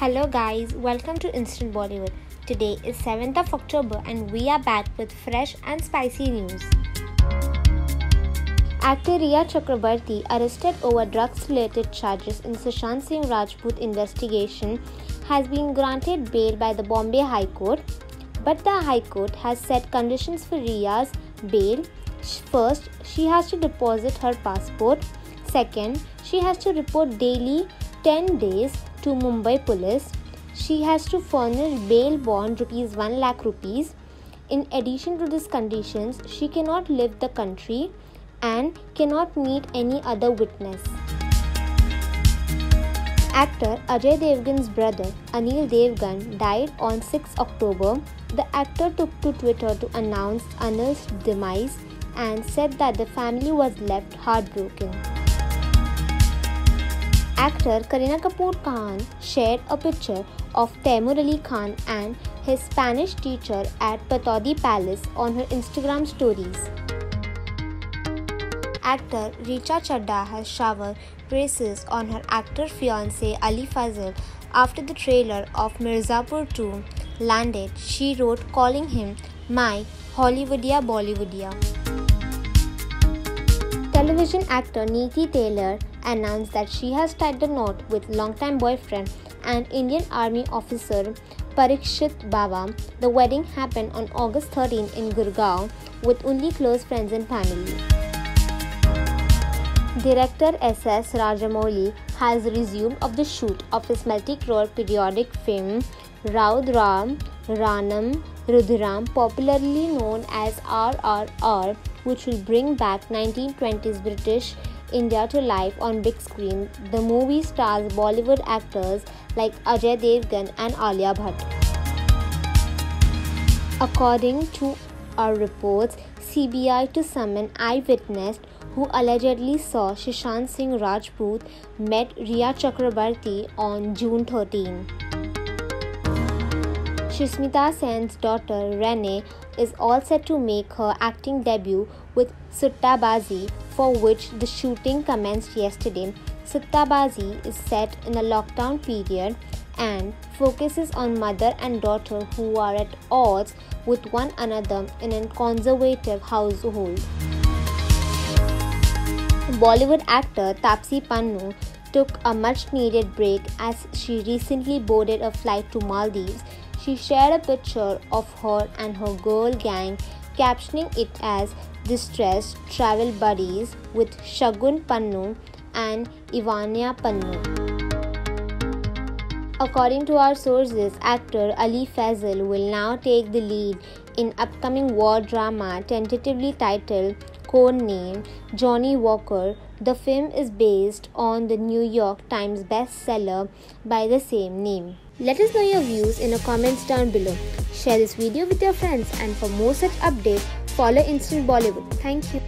Hello guys, welcome to Instant Bollywood. Today is 7th of October and we are back with fresh and spicy news. Actor Rhea Chakraborty, arrested over drugs related charges in Sushant Singh Rajput investigation, has been granted bail by the Bombay High Court. But the High Court has set conditions for Rhea's bail. First, she has to deposit her passport. Second, she has to report daily 10 days to Mumbai police. She has to furnish bail bond rupees 1 lakh rupees. In addition to these conditions, she cannot leave the country and cannot meet any other witness. Actor Ajay Devgan's brother Anil Devgan died on 6 October. The actor took to Twitter to announce Anil's demise and said that the family was left heartbroken. Actor Kareena Kapoor Khan shared a picture of Taimur Ali Khan and his Spanish teacher at Pataudi Palace on her Instagram stories. Actor Richa Chadha has showered praises on her actor fiance Ali Fazal after the trailer of Mirzapur 2 landed. She wrote calling him my Hollywoodia Bollywoodia. Television actor Niti Taylor announced that she has tied the knot with longtime boyfriend and Indian Army officer Parikshit Bawa. The wedding happened on August 13 in Gurgaon with only close friends and family. Director S.S. Rajamouli has resumed of the shoot of his multi-crore periodic film Raudram Ranam Rudram, popularly known as RRR, which will bring back 1920s British India to life on big screen. The movie stars Bollywood actors like Ajay Devgan and Alia Bhatt. According to our reports, CBI to summon eyewitness who allegedly saw Sushant Singh Rajput met Rhea Chakraborty on June 13. Sushmita Sen's daughter Renee is all set to make her acting debut with Suttabazi, for which the shooting commenced yesterday. Suttabazi is set in a lockdown period and focuses on mother and daughter who are at odds with one another in a conservative household. Bollywood actor Taapsee Pannu took a much needed break as she recently boarded a flight to Maldives she shared a picture of her and her girl gang, captioning it as Distressed Travel Buddies with Shagun Pannu and Ivania Pannu. According to our sources, actor Ali Fazal will now take the lead in upcoming war drama tentatively titled code name Johnny Walker. The film is based on the New York Times bestseller by the same name. Let us know your views in the comments down below. Share this video with your friends and for more such updates, follow Instant Bollywood. Thank you.